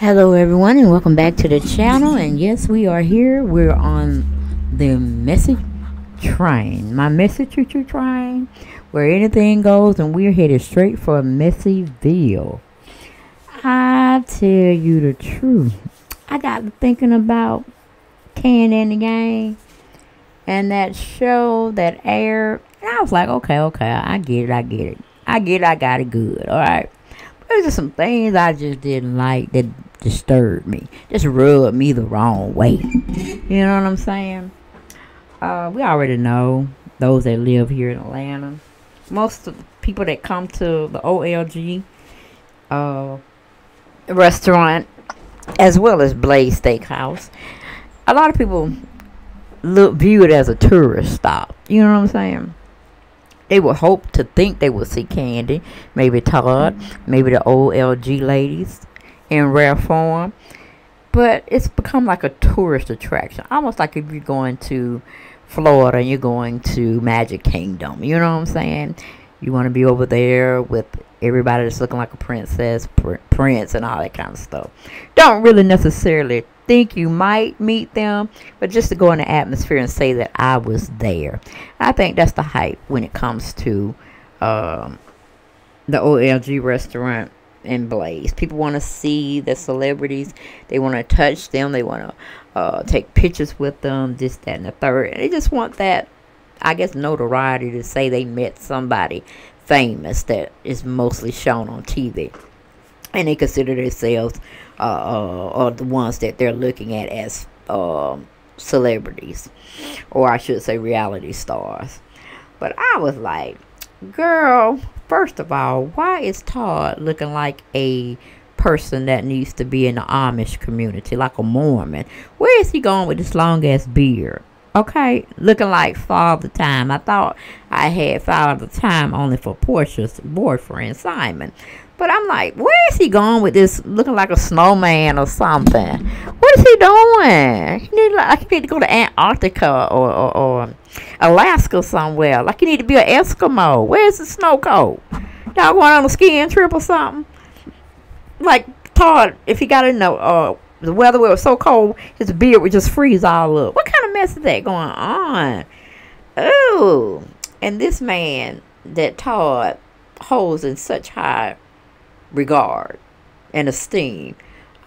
Hello everyone and welcome back to the channel. And yes we are here. We're on the message train. My message choo train where anything goes and we're headed straight for Messyville I tell you the truth. I got thinking about Kandi and the Gang and that show that aired. And I was like okay okay I get it I get it. I get it I got it good all right? There's just some things I just didn't like that disturbed me. Just rubbed me the wrong way. You know what I'm saying? Uh, we already know those that live here in Atlanta. Most of the people that come to the OLG uh, restaurant, as well as Blaze Steakhouse, a lot of people look view it as a tourist stop. You know what I'm saying? They would hope to think they would see Kandi, maybe Todd, maybe the OLG ladies, in rare form. But it's become like a tourist attraction. Almost like if you're going to Florida and you're going to Magic Kingdom. You know what I'm saying? You want to be over there with everybody that's looking like a princess, pr prince, and all that kind of stuff. Don't really necessarily think you might meet them, but just to go in the atmosphere and say that I was there. I think that's the hype when it comes to um, the OLG restaurant and Blaze. People want to see the celebrities. They want to touch them. They want to uh, take pictures with them, this, that, and the third. And they just want that, I guess, notoriety to say they met somebody famous that is mostly shown on TV. And they consider themselves uh, uh, or the ones that they're looking at as uh, celebrities. Or I should say reality stars. But I was like, girl, First of all, why is Todd looking like a person that needs to be in the Amish community, like a Mormon? Where is he going with this long ass beard? Okay, looking like Father Time. I thought I had Father Time only for Porsha's boyfriend, Simon. But I'm like, where is he going with this looking like a snowman or something? What is he doing? He need, like, he need to go to Antarctica or, or, or Alaska somewhere. Like, you need to be an Eskimo. Where's the snow coat? Y'all going on a skiing trip or something? Like, Todd, if he got in the, uh, the weather where it was so cold, his beard would just freeze all up. What kind of mess is that going on? Oh, and this man that Todd holds in such high regard and esteem.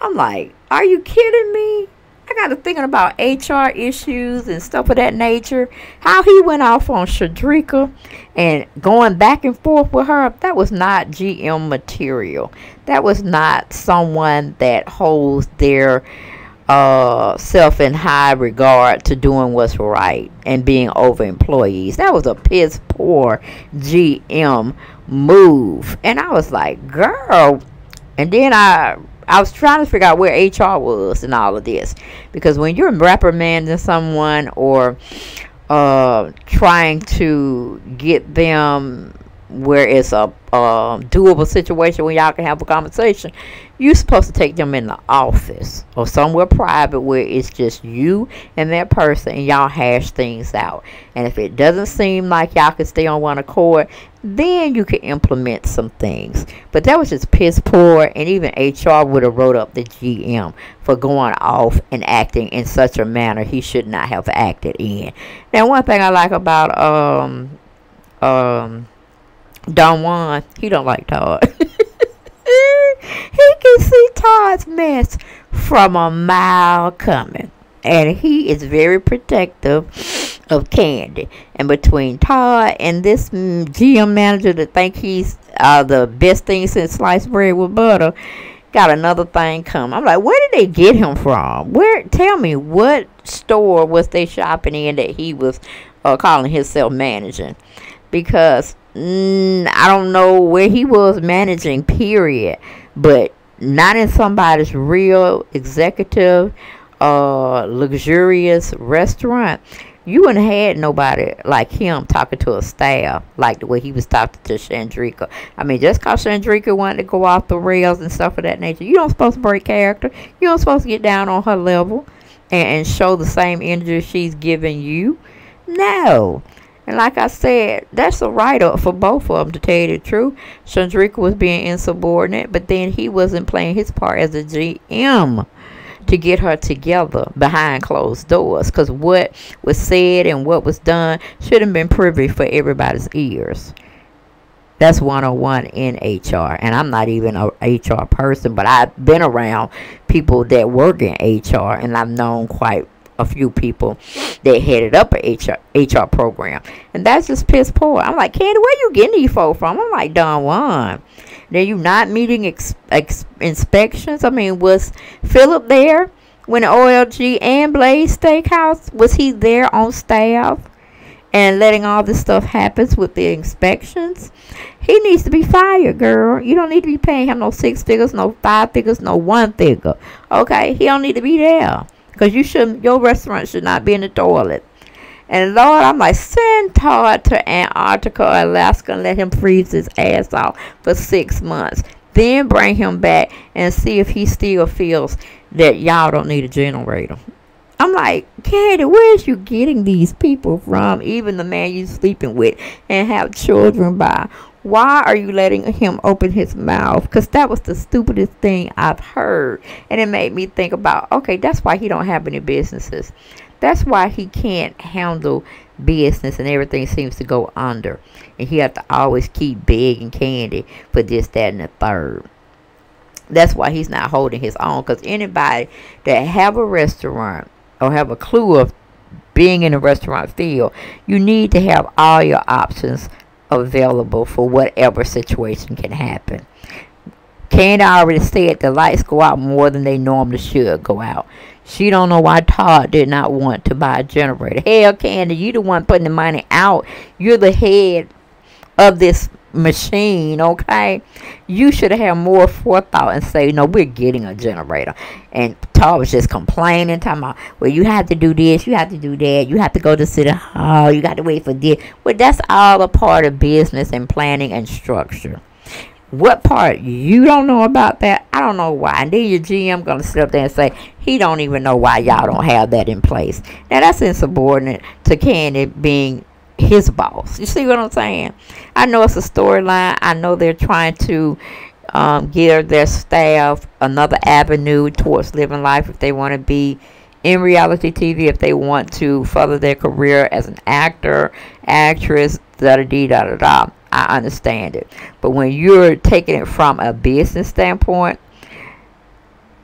I'm like, are you kidding me? I got to thinking about HR issues and stuff of that nature. How he went off on Shadrika and going back and forth with her, that was not GM material. That was not someone that holds their uh, self in high regard to doing what's right and being over employees. That was a piss poor GM move. And I was like, girl. And then I I was trying to figure out where HR was in all of this. Because when you're reprimanding someone or uh, trying to get them where it's a uh, doable situation where y'all can have a conversation, you're supposed to take them in the office or somewhere private where it's just you and that person and y'all hash things out. And if it doesn't seem like y'all can stay on one accord, then you can implement some things. But that was just piss poor, and even HR would have wrote up the GM for going off and acting in such a manner he should not have acted in. Now, one thing I like about um um Don Juan, he don't like Todd. he can see Todd's mess from a mile coming. And he is very protective of Kandi. And between Todd and this GM manager that think he's uh, the best thing since sliced bread with butter, got another thing come. I'm like, where did they get him from? Where? Tell me, what store was they shopping in that he was uh, calling himself managing? Because mm, I don't know where he was managing, period. But not in somebody's real executive, uh, luxurious restaurant. You wouldn't had nobody like him talking to a staff like the way he was talking to Chandrika. I mean, just because Chandrika wanted to go off the rails and stuff of that nature, you don't supposed to break character. You don't supposed to get down on her level and, and show the same energy she's giving you. No. And like I said, that's a write up for both of them, to tell you the truth. Chandrika was being insubordinate, but then he wasn't playing his part as a GM to get her together behind closed doors. Because what was said and what was done should have been privy for everybody's ears. That's 101 in HR. And I'm not even a HR person, but I've been around people that work in HR, and I've known quite a few people that headed up a HR, HR program. And that's just piss poor. I'm like, Kandi, where you getting these folks from? I'm like, Don Juan. Then you not meeting ex, ex, inspections? I mean, was Philip there when OLG and Blaze Steakhouse? Was he there on staff? and letting all this stuff happen with the inspections. He needs to be fired, girl. You don't need to be paying him no six figures, no five figures, no one figure. Okay, he don't need to be there. Because you should your restaurant should not be in the toilet. And Lord, I'm like, send Todd to Antarctica, or Alaska, and let him freeze his ass off for six months. Then bring him back and see if he still feels that y'all don't need a generator. I'm like, Katie, where's you getting these people from? Even the man you're sleeping with and have children by. Why are you letting him open his mouth? Because that was the stupidest thing I've heard. And it made me think about, okay, that's why he don't have any businesses. That's why he can't handle business and everything seems to go under. And he have to always keep begging Kandi for this, that, and the third. That's why he's not holding his own. Because anybody that have a restaurant or have a clue of being in a restaurant field, you need to have all your options available for whatever situation can happen. Kandi already said the lights go out more than they normally should go out. She don't know why Todd did not want to buy a generator. Hell, Kandi, you the one putting the money out. You're the head of this machine, okay? You should have more forethought and say, no, we're getting a generator. And Todd was just complaining, talking about, well, you have to do this, you have to do that, you have to go to City Hall, you got to wait for this. Well, that's all a part of business and planning and structure. What part you don't know about that? I don't know why. And then your GM gonna sit up there and say he don't even know why y'all don't have that in place. Now that's insubordinate to Kandi being his boss. You see what I'm saying? I know it's a storyline. I know they're trying to um, give their staff another avenue towards living life if they want to be in reality TV, if they want to further their career as an actor, actress, da da da da da. I understand it. But when you're taking it from a business standpoint,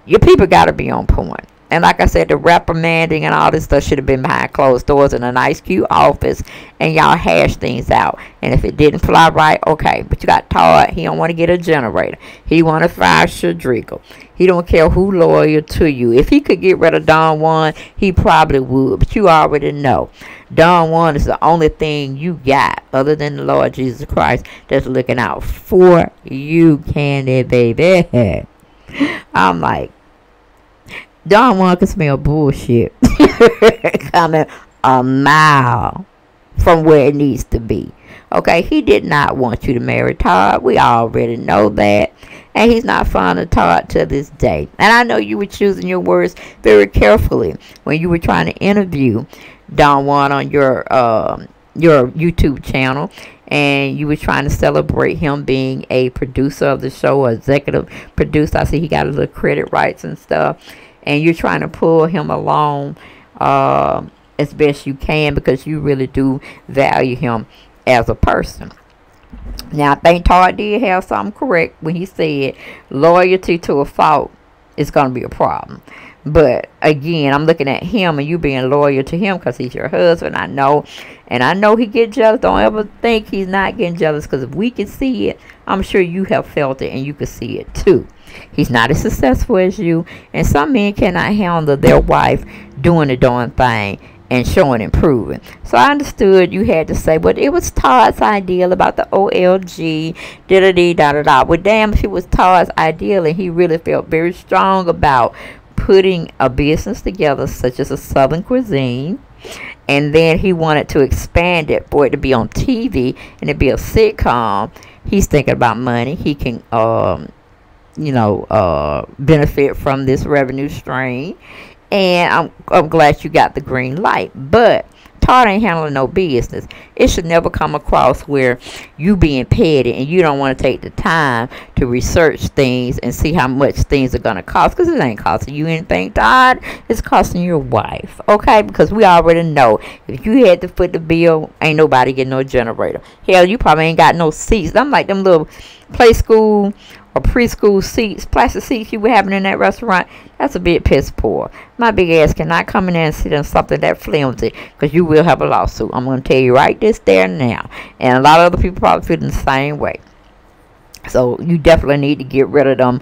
your people got to be on point. And like I said, the reprimanding and all this stuff should have been behind closed doors in a nice, cute office, and y'all hash things out. And if it didn't fly right, okay. But you got Todd. He don't want to get a generator. He want to fire Shadrigo. He don't care who loyal to you. If he could get rid of Don Juan, he probably would. But you already know, Don Juan is the only thing you got other than the Lord Jesus Christ that's looking out for you, Kandi baby. I'm like, Don Juan can smell bullshit coming a mile from where it needs to be. Okay, he did not want you to marry Todd. We already know that. And he's not fond of Todd to this day. And I know you were choosing your words very carefully when you were trying to interview Don Juan on your um, your YouTube channel and you were trying to celebrate him being a producer of the show, executive producer. I see he got a little credit rights and stuff and you're trying to pull him along uh, as best you can because you really do value him as a person. Now, I think Todd did have something correct when he said loyalty to a fault is going to be a problem. But again, I'm looking at him and you being loyal to him because he's your husband. I know. And I know he get jealous. Don't ever think he's not getting jealous because if we can see it, I'm sure you have felt it and you can see it too. He's not as successful as you. And some men cannot handle their wife doing the darn thing and showing improving. So I understood you had to say, but it was Todd's ideal about the OLG, da da da da da da. Well, damn, if it was Todd's ideal and he really felt very strong about putting a business together, such as a Southern cuisine, and then he wanted to expand it for it to be on TV and to be a sitcom. He's thinking about money. He can um, you know, uh, benefit from this revenue stream. And I'm, I'm glad you got the green light. But Todd ain't handling no business. It should never come across where you being petty and you don't want to take the time to research things and see how much things are gonna cost. Cause it ain't costing you anything, Todd. It's costing your wife. Okay, because we already know if you had to foot the bill, ain't nobody getting no generator. Hell, you probably ain't got no seats. I'm like them little play school or preschool seats, plastic seats you were having in that restaurant, that's a bit piss poor. My big ass cannot come in there and sit on something that flimsy because you will have a lawsuit. I'm going to tell you right this there now. And a lot of other people probably feel the same way. So you definitely need to get rid of them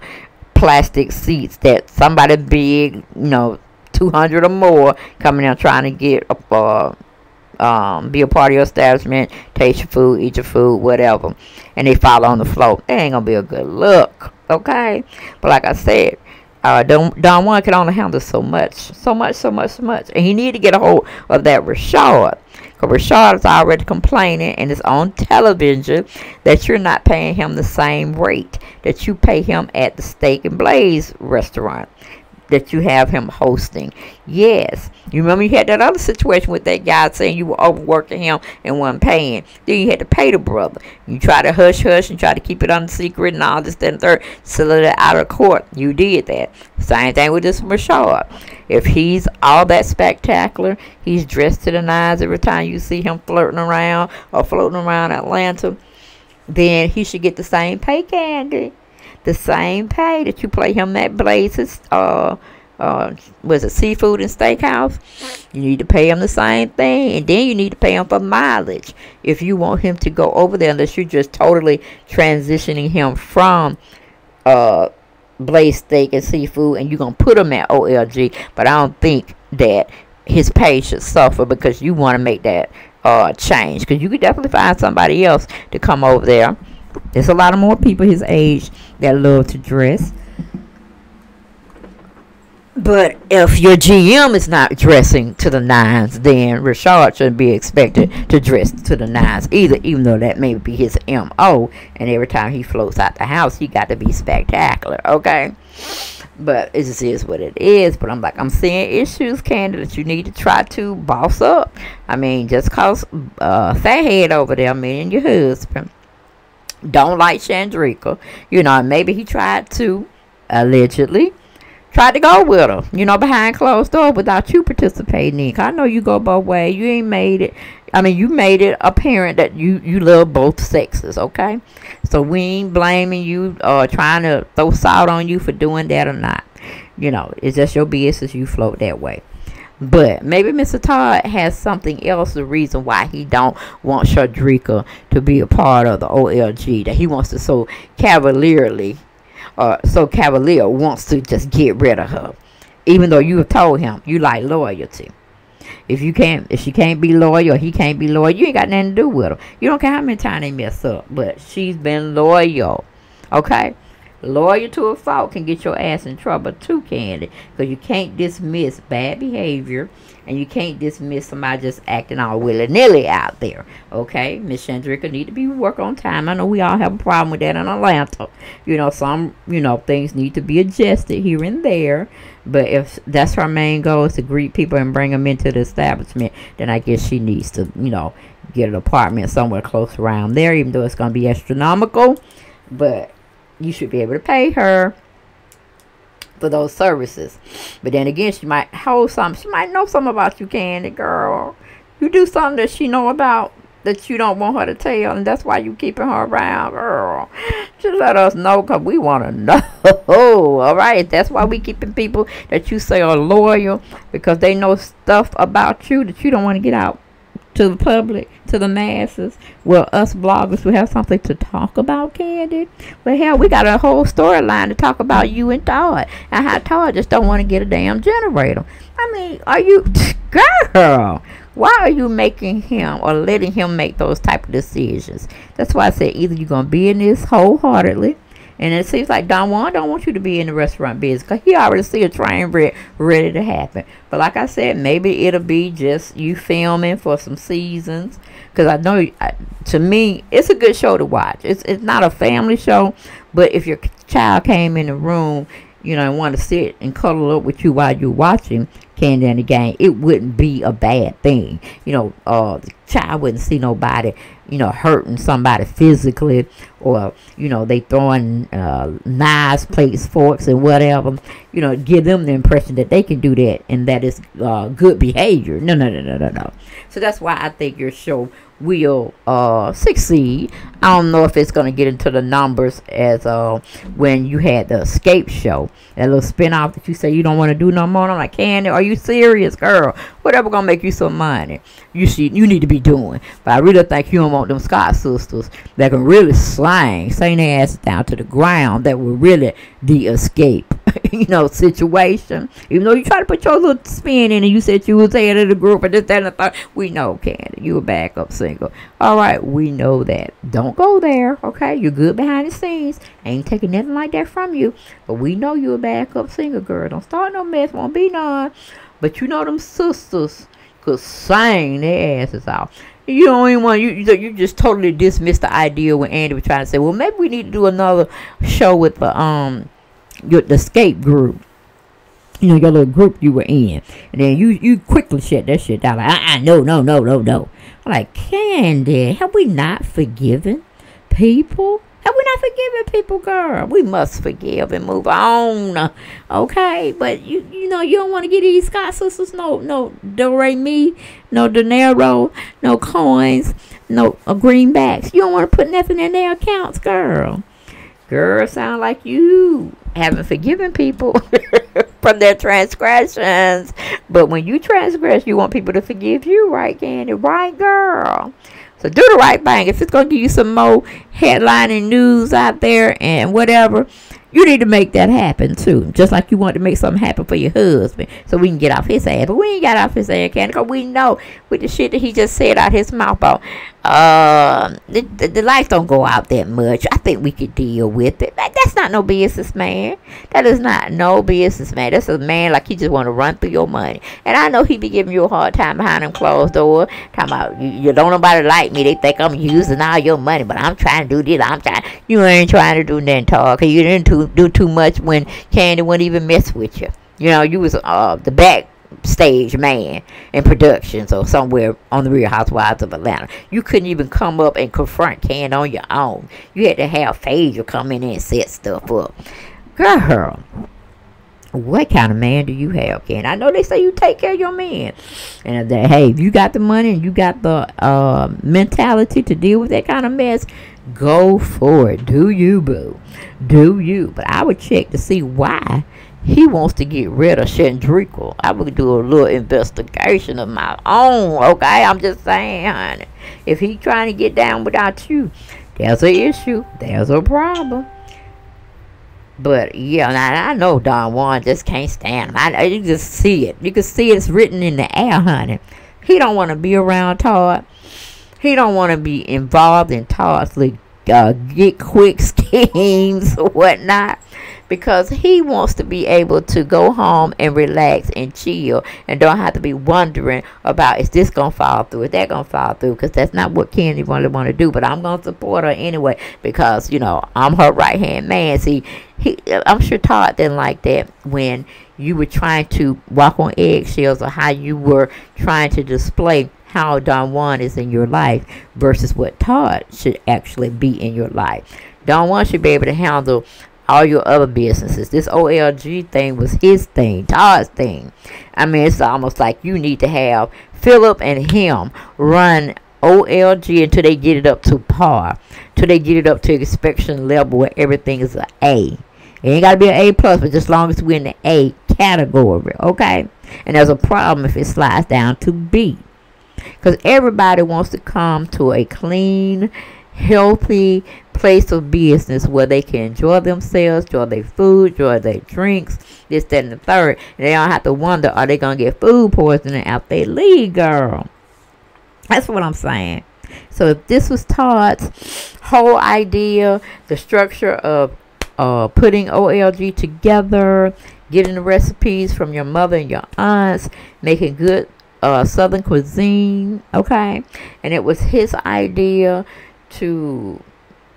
plastic seats that somebody big, you know, 200 or more coming in trying to get a, uh, um, be a part of your establishment, taste your food, eat your food, whatever, and they fall on the floor. It ain't gonna be a good look, okay? But like I said, uh, Don, Don Juan can only handle so much, so much, so much, so much, and he need to get a hold of that Rashad. Because Rashad is already complaining and it's on television that you're not paying him the same rate that you pay him at the Steak and Blaze restaurant that you have him hosting. Yes. You remember you had that other situation with that guy saying you were overworking him and wasn't paying. Then you had to pay the brother. You try to hush hush and try to keep it under secret and all this, that, and third. Settle it out of court. You did that. Same thing with this Rashad. If he's all that spectacular, he's dressed to the nines every time you see him flirting around or floating around Atlanta, then he should get the same pay Kandi the same pay that you play him at Blazes, uh, uh, was it seafood and steakhouse? You need to pay him the same thing, and then you need to pay him for mileage if you want him to go over there. Unless you're just totally transitioning him from uh, Blaze Steak and Seafood, and you're gonna put him at OLG. But I don't think that his pay should suffer because you want to make that uh, change. Because you could definitely find somebody else to come over there there's a lot of more people his age that love to dress. But if your GM is not dressing to the nines, then Rashad shouldn't be expected to dress to the nines either, even though that may be his MO. And every time he floats out the house, he got to be spectacular, okay? But it just is what it is. But I'm like, I'm seeing issues, Kandi, that you need to try to boss up. I mean, just cause uh, fat head over there, me and your husband don't like Chandrika. You know, maybe he tried to, allegedly, tried to go with her, you know, behind closed door without you participating in. I know you go both ways. You ain't made it. I mean, you made it apparent that you, you love both sexes, okay? So we ain't blaming you or uh, trying to throw salt on you for doing that or not. You know, it's just your business. You float that way. But maybe Mr. Todd has something else, the reason why he don't want Shadrika to be a part of the OLG, that he wants to so cavalierly, uh, so cavalier wants to just get rid of her. Even though you have told him you like loyalty. If you can't, if she can't be loyal, he can't be loyal, you ain't got nothing to do with her. You don't care how many times they mess up, but she's been loyal. Okay? Loyal to a fault can get your ass in trouble too, Kandi. Because you can't dismiss bad behavior and you can't dismiss somebody just acting all willy-nilly out there. Okay? Miss Chandrika need to be work on time. I know we all have a problem with that in Atlanta. You know, some, you know, things need to be adjusted here and there. But if that's her main goal is to greet people and bring them into the establishment, then I guess she needs to, you know, get an apartment somewhere close around there, even though it's going to be astronomical. But you should be able to pay her for those services. But then again, she might hold something. She might know something about you, Kandi girl. You do something that she know about that you don't want her to tell, and that's why you keeping her around, girl. Just let us know, cause we want to know. All right, that's why we keeping people that you say are loyal because they know stuff about you that you don't want to get out to the public, to the masses. Well, us bloggers we have something to talk about, Kandi. Well, hell, we got a whole storyline to talk about you and Todd. And how Todd just don't want to get a damn generator. I mean, are you... Girl, why are you making him or letting him make those type of decisions? That's why I said either you're going to be in this wholeheartedly and it seems like Don Juan don't want you to be in the restaurant business because he already see a train wreck ready to happen. But like I said, maybe it'll be just you filming for some seasons. Because I know, to me, it's a good show to watch. It's, it's not a family show. But if your child came in the room, you know, and want to sit and cuddle up with you while you're watching, Kandi and the Gang, it wouldn't be a bad thing. You know, uh, the child wouldn't see nobody, you know, hurting somebody physically or, you know, they throwing uh, knives, plates, forks, and whatever. You know, give them the impression that they can do that and that is uh, good behavior. No, no, no, no, no, no. So that's why I think your show will uh, succeed. I don't know if it's going to get into the numbers as uh, when you had the Xscape show, that little spinoff that you say you don't want to do no more. I'm like, Kandi, are you serious, girl? Whatever going to make you some money, you see, you need to be doing. But I really think you don't want them Scott sisters that can really slang, sing their ass down to the ground that will really the Xscape. you know, situation. Even though you try to put your little spin in and you said you was head of the group and this, that, and the third. We know, Kandi, you a backup single. All right, we know that. Don't go there, okay? You're good behind the scenes. Ain't taking nothing like that from you. But we know you a backup single, girl. Don't start no mess. Won't be none. But you know them sisters could sing their asses off. You don't even want you. You just totally dismissed the idea when Andy was trying to say, "Well, maybe we need to do another show with the um your the Xscape group. You know, your little group you were in. And then you you quickly shut that shit down. Like, uh-uh, no, no, no, no, no. I'm like, Kandi, have we not forgiven people? Have we not forgiving people, girl? We must forgive and move on. Okay? But you you know, you don't want to get these Scott sisters no no do re me, no dinero, no coins, no uh, greenbacks. You don't want to put nothing in their accounts, girl. Girl, sound like you haven't forgiven people from their transgressions. But when you transgress, you want people to forgive you, right, Kandi? Right, girl? So do the right thing. If it's going to give you some more headlining news out there and whatever, you need to make that happen too. Just like you want to make something happen for your husband so we can get off his ass. But we ain't got off his ass, Kandi, because we know with the shit that he just said out his mouth about, uh, the, the, the lights don't go out that much. I think we could deal with it. Like, that's not no business, man. That is not no business, man. That's a man like he just want to run through your money. And I know he be giving you a hard time behind them closed door. Talking about, you, you don't nobody like me. They think I'm using all your money, but I'm trying to do this. I'm trying. You ain't trying to do nothing, talk. You didn't do, do too much when Kandi wouldn't even mess with you. You know, you was uh, the backstage man in productions or somewhere on the Real Housewives of Atlanta. You couldn't even come up and confront Kandi on your own. You had to have Phaedra come in and set stuff up. Girl, what kind of man do you have, Ken? I know they say you take care of your man. And that, hey, if you got the money and you got the uh, mentality to deal with that kind of mess, go for it. Do you, boo? Do you? But I would check to see why he wants to get rid of Chandrico. I would do a little investigation of my own, okay? I'm just saying, honey. If he trying to get down without you, there's an issue. There's a problem. But yeah, I know Don Juan just can't stand him. I, you just see it. You can see it's written in the air, honey. He don't want to be around Todd. He don't want to be involved in Todd's uh, get quick schemes or whatnot because he wants to be able to go home and relax and chill and don't have to be wondering about is this gonna fall through is that gonna fall through? Because that's not what Kandi really want to do but I'm gonna support her anyway because you know I'm her right hand man. See he I'm sure Todd didn't like that when you were trying to walk on eggshells or how you were trying to display how Don Juan is in your life versus what Todd should actually be in your life. Don Juan should be able to handle all your other businesses. This OLG thing was his thing, Todd's thing. I mean, it's almost like you need to have Philip and him run OLG until they get it up to par, till they get it up to inspection level where everything is an A. It ain't got to be an A plus, but just as long as we're in the A category, okay? And there's a problem if it slides down to B. Because everybody wants to come to a clean, healthy place of business where they can enjoy themselves, enjoy their food, enjoy their drinks, this, that, and the third. And they don't have to wonder, are they going to get food poisoning out they leave, girl? That's what I'm saying. So if this was Todd's whole idea, the structure of uh, putting OLG together, getting the recipes from your mother and your aunts, making good uh, Southern cuisine, okay? And it was his idea to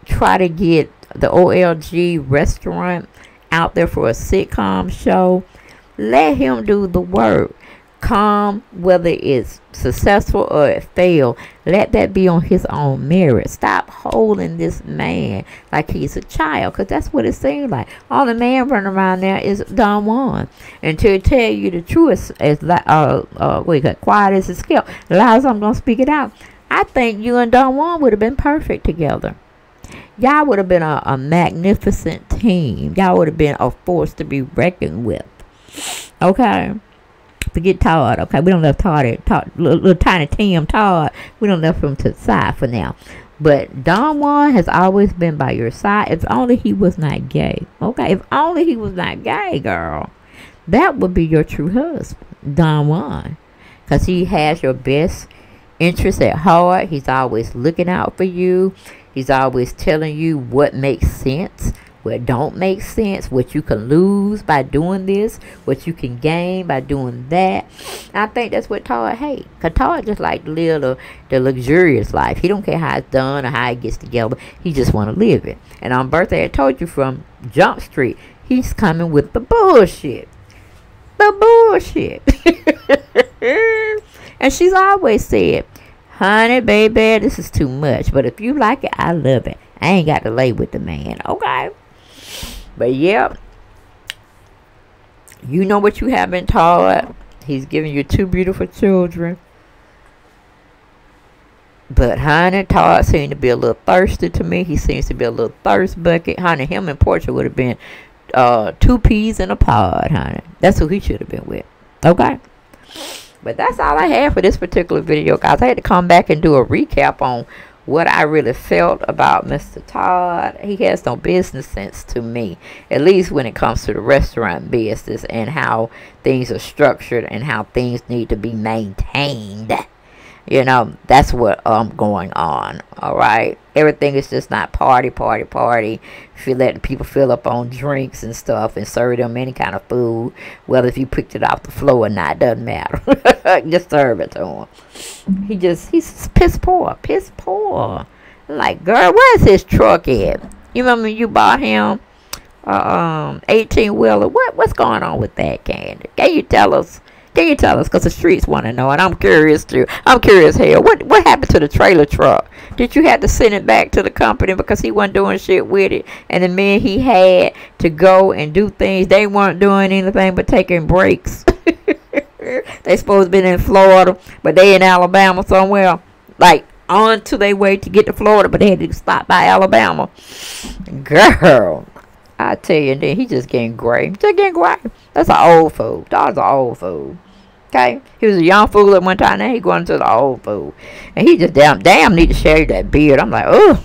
try to get the OLG restaurant out there for a sitcom show, let him do the work. Come, whether it's successful or it failed, let that be on his own merit. Stop holding this man like he's a child, because that's what it seems like. All the man running around there is Don Juan. And to tell you the truth, as uh, uh, we got quiet as a skill, allows I'm gonna speak it out. I think you and Don Juan would have been perfect together. Y'all would have been a, a magnificent team. Y'all would have been a force to be reckoned with. Okay forget Todd. Okay, we don't left Todd at Todd, little, little tiny Tim Todd. We don't left him to the side for now. But Don Juan has always been by your side. If only he was not gay. Okay, if only he was not gay, girl. That would be your true husband, Don Juan. Because he has your best interest at heart. He's always looking out for you. He's always telling you what makes sense what don't make sense, what you can lose by doing this, what you can gain by doing that. I think that's what Todd hates. Because Todd just like to live the, the luxurious life. He don't care how it's done or how it gets together. He just want to live it. And on birthday, I told you from Jump Street, he's coming with the bullshit. The bullshit. and she's always said, honey, baby, this is too much. But if you like it, I love it. I ain't got to lay with the man. Okay. But yeah, you know what you have been taught. He's giving you two beautiful children. But honey, Todd seemed to be a little thirsty to me. He seems to be a little thirst bucket. Honey, him and Porsha would have been uh, two peas in a pod, honey. That's who he should have been with. Okay? But that's all I have for this particular video, guys. I had to come back and do a recap on what I really felt about Mr. Todd. He has no business sense to me, at least when it comes to the restaurant business and how things are structured and how things need to be maintained. You know, that's what um going on. All right, everything is just not party, party, party. If you let people fill up on drinks and stuff and serve them any kind of food, whether if you picked it off the floor or not, doesn't matter. it to him. He just he's piss poor, piss poor. Like, girl, where's his truck at? You remember you bought him? Uh, um, 18 wheeler. What what's going on with that Kandi? Can you tell us? Can you tell us? Because the streets want to know, and I'm curious too. I'm curious hell. What what happened to the trailer truck? Did you have to send it back to the company because he wasn't doing shit with it? And the men he had to go and do things, they weren't doing anything but taking breaks. they supposed to be in Florida, but they in Alabama somewhere. Like on to their way to get to Florida, but they had to stop by Alabama. Girl, I tell you, then he just getting gray. Just getting gray. That's an old fool. Dog's an old fool. Okay? He was a young fool at one time. Now he going to the old fool. And he just damn, damn need to shave that beard. I'm like, oh.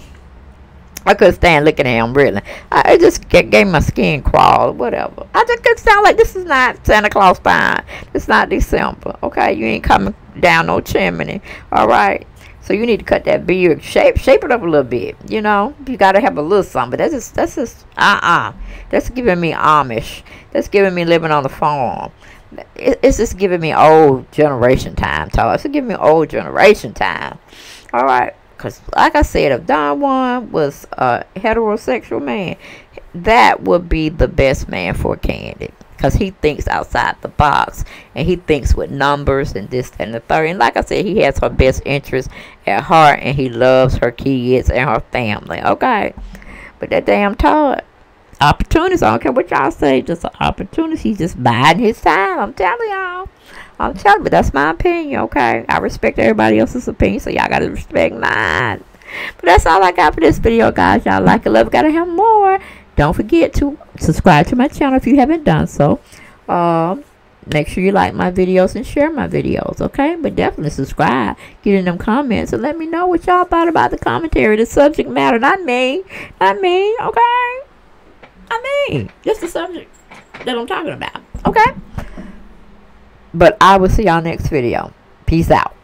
I couldn't stand looking at him, really. I it just gave my skin crawl, whatever. I just could sound like this is not Santa Claus time. It's not December, okay? You ain't coming down no chimney, all right? So you need to cut that beard, shape shape it up a little bit. You know, you gotta have a little something. But that's just that's just uh uh. That's giving me Amish. That's giving me living on the farm. it's just giving me old generation time. Talk. It's giving me old generation time. All right. Because, like I said, if Don Juan was a heterosexual man, that would be the best man for Kandi because he thinks outside the box and he thinks with numbers and this and the third. And like I said, he has her best interest at heart and he loves her kids and her family. Okay, but that damn Todd opportunities. I don't care what y'all say, just an opportunity. He's just biding his time. I'm telling y'all. I'm telling you, that's my opinion, okay? I respect everybody else's opinion, so y'all gotta respect mine. But that's all I got for this video, guys. Y'all like it, love, gotta have more. Don't forget to subscribe to my channel if you haven't done so. Um, make sure you like my videos and share my videos, okay? But definitely subscribe. Get in them comments and let me know what y'all thought about the commentary, the subject matter. Not me. Not me, okay? I mean, Just the subject that I'm talking about, okay? But I will see y'all next video. Peace out.